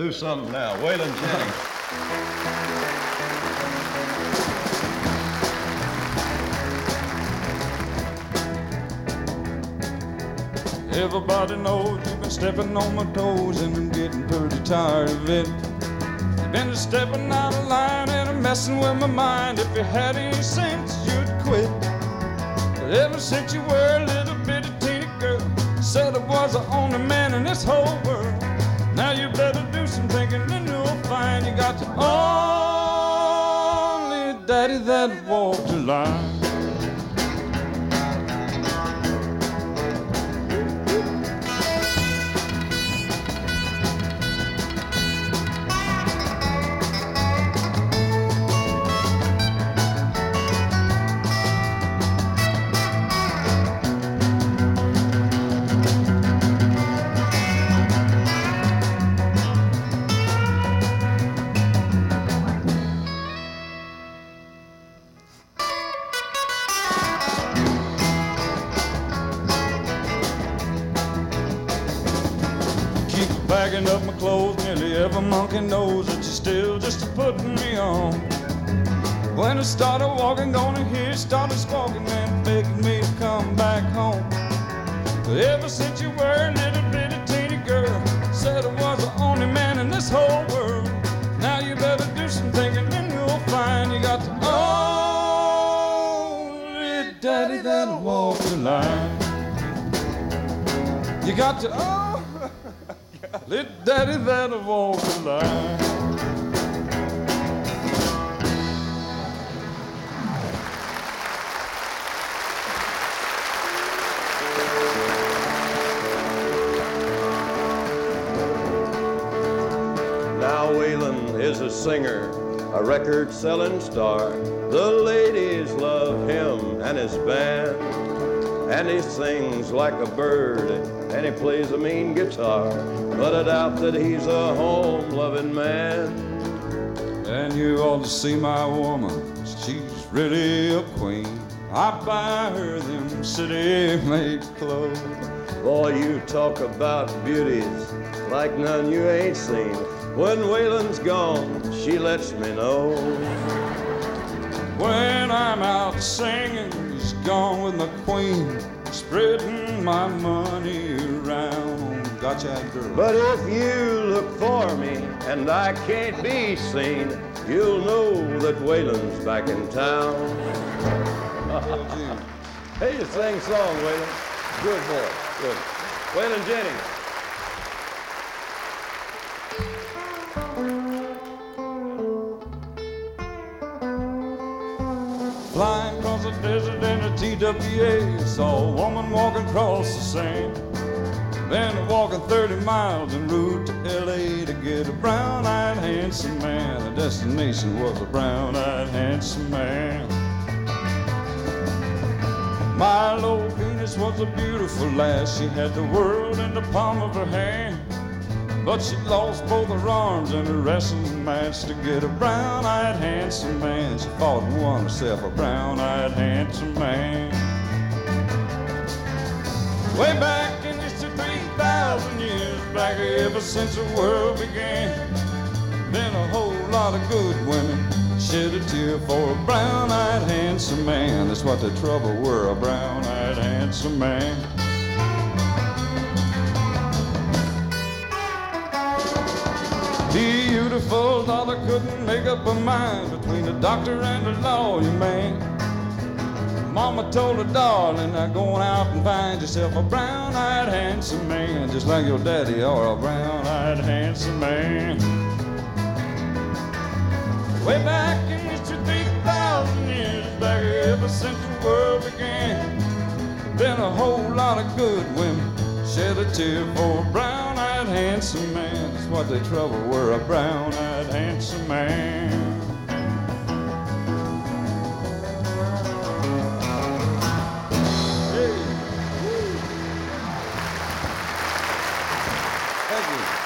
Do something now. Waylon Jennings. Everybody knows you've been stepping on my toes and I'm getting pretty tired of it. You've been stepping out of line and messing with my mind. If you had any sense, you'd quit. But ever since you were a little bitty teeny girl, said I was the only man in this whole world. Now you better do some thinking and you'll find you got the only daddy that walked the line. Bagging up my clothes, nearly every monkey knows that you're still just putting me on. When I started walking, gonna hear started squawking and begging me to come back home. Ever since you were a little bitty teeny girl, said I was the only man in this whole world. Now you better do some thinking and you'll find you got the only daddy that'll walk the line. You got to. Little daddy that'll walk the line. Is a singer, a record selling star. The ladies love him and his band. And he sings like a bird and he plays a mean guitar. But I doubt that he's a home loving man. And you ought to see my woman. She's really a queen. I buy her them city made clothes. Boy, you talk about beauties like none you ain't seen. When Waylon's gone, she lets me know. I'm out singing, he's gone with my queen, spreading my money around. Gotcha, girl. But if you look for me and I can't be seen, you'll know that Waylon's back in town. hey, you sing song, Waylon. Good boy. Good. Waylon Jennings. Flying across the desert in a TWA, saw a woman walking across the sand. Then walking 30 miles en route to LA to get a brown eyed handsome man. The destination was a brown eyed handsome man. Milo Venus was a beautiful lass. She had the world in the palm of her hand. But she lost both her arms in a wrestling match to get a brown eyed handsome man. She fought and won herself a brown eyed handsome man. Way back in history, 3,000 years back, ever since the world began, been a whole lot of good women shed a tear for a brown eyed handsome man. That's what the trouble were, a brown eyed handsome man. Beautiful daughter couldn't make up her mind between a doctor and a lawyer man. Mama told her, darling, now go on out and find yourself a brown-eyed handsome man, just like your daddy or a brown-eyed handsome man. Way back in history, 3,000 years back, ever since the world began, been a whole lot of good women shed a tear for a brown-eyed handsome man. That's what they trouble were a brown eyed handsome man. Hey. Thank you.